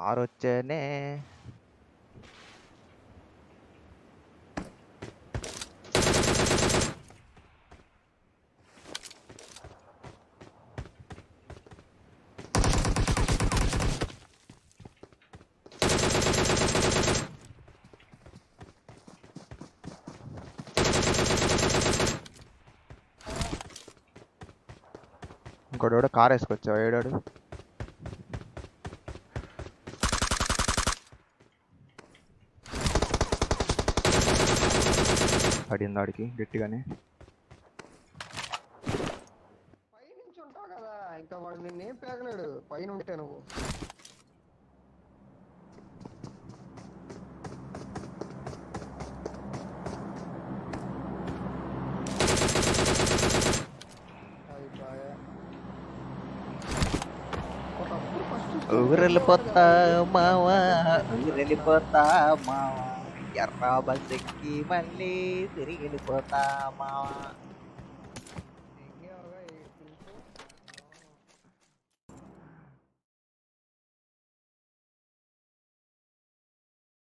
ఆరొచ్చానే. ఇంకోటి కూడా కార్ వేసుకొచ్చావు ఏడాడు? పడింది వాడికి గట్టిగానే. పై నుంచి ఉంటావు కదా ఇంకా వాడు నిన్నేం పేగలేడు. పైన ఉంటే నువ్వు. ఊరెళ్ళిపోతా మావా ఊరెళ్ళిపోతా మావా. biar rawan segi manis ini ini kota